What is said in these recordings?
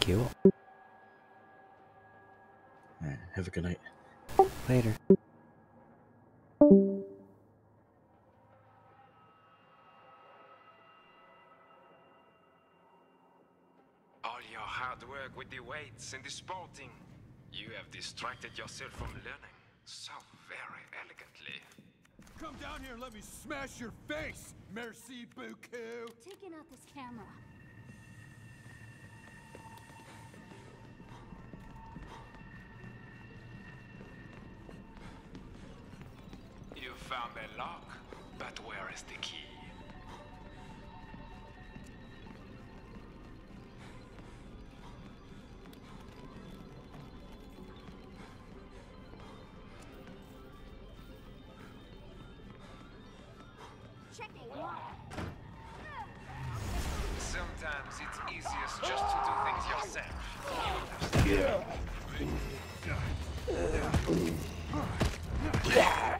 Cute. Alright, have a good night. Later. All your hard work with the weights and the sporting, you have distracted yourself from learning so very elegantly. Come down here and let me smash your face, Merci beaucoup. Taking out this camera. Found the lock, but where is the key? Checking. Sometimes it's easiest just to do things yourself. There is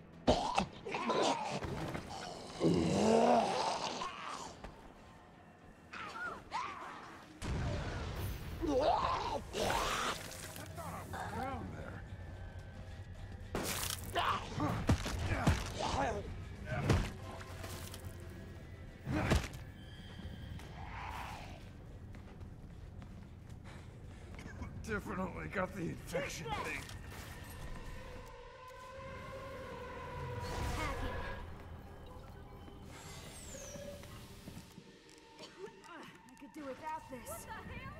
the infection thing. I could do without this. What the hell?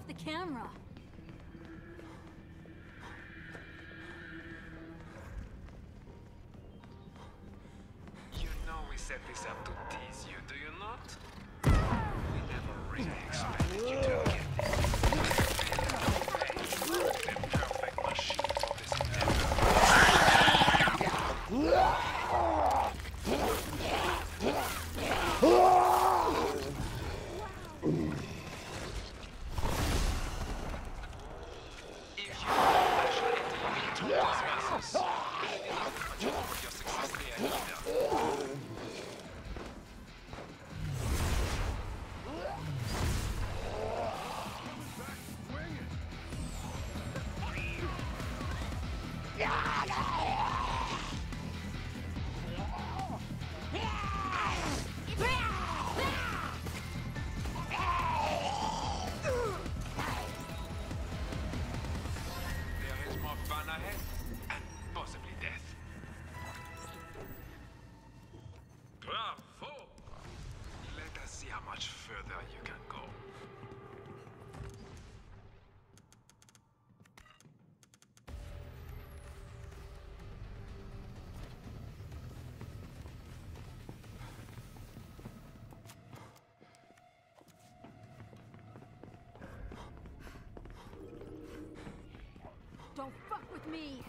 Off the camera. You know we set this up to tease you, do you me.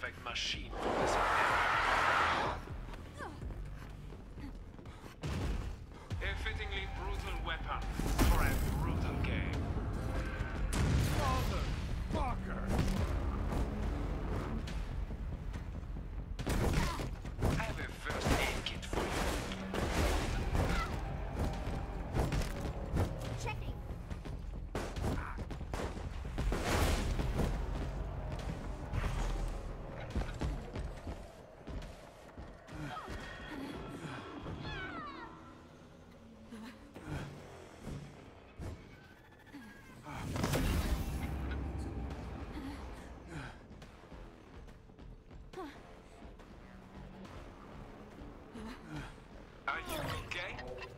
perfect machine for this endeavor. Are you okay?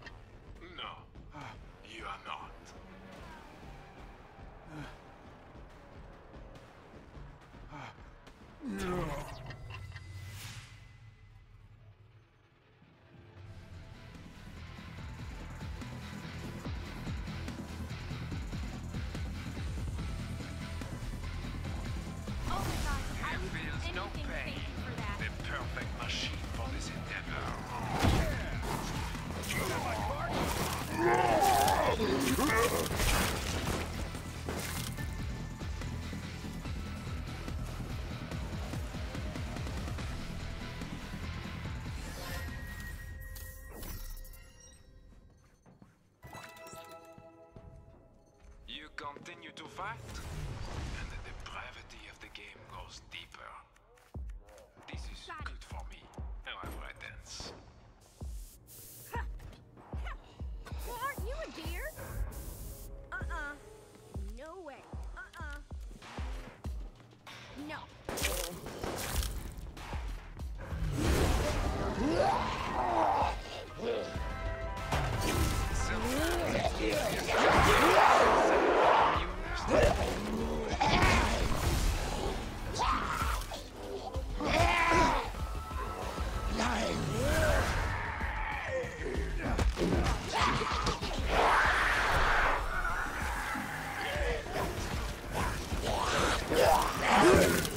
continue to fight? Ugh.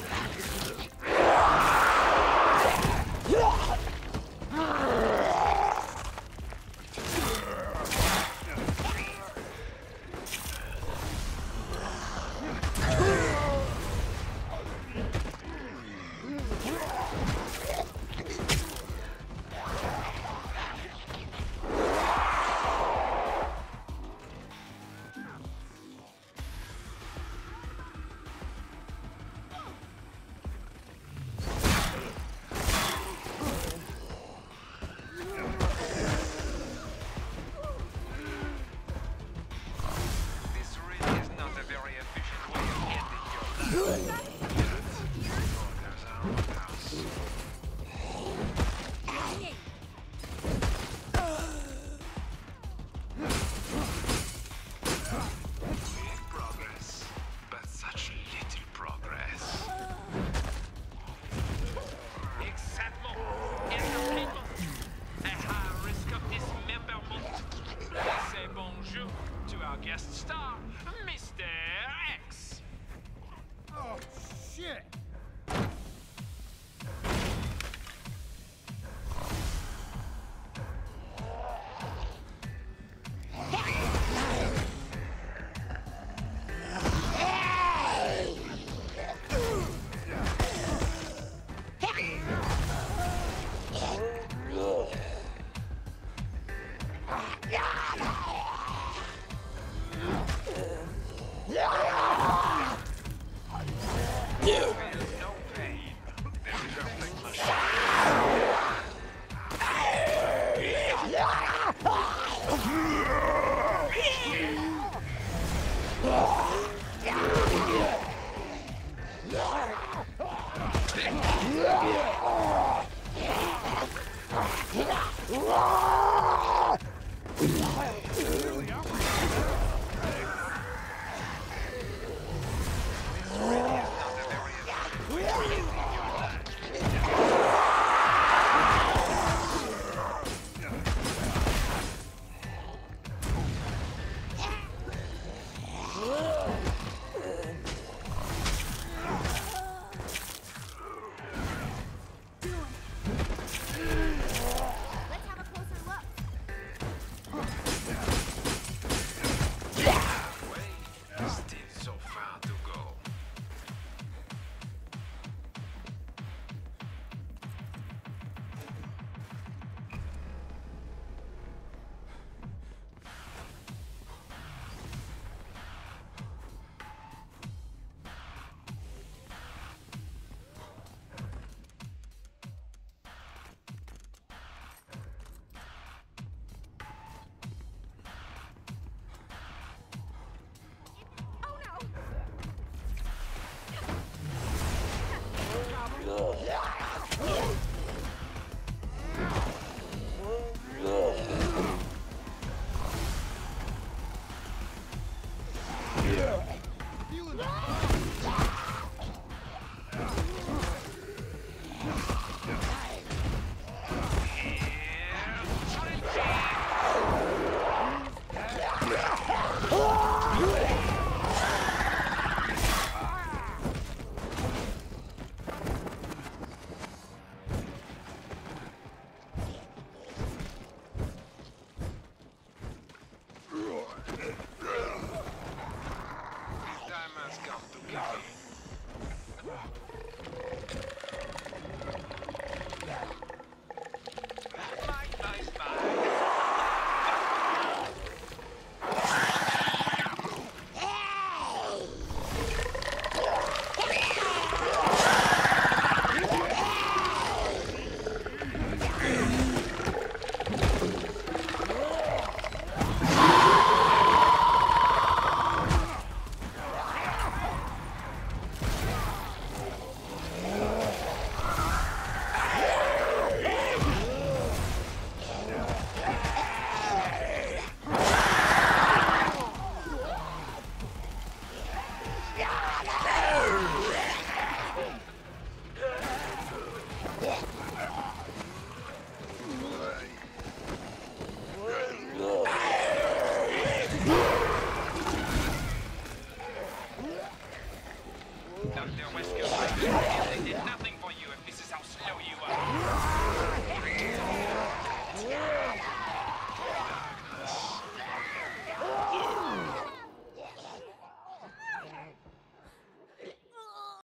啊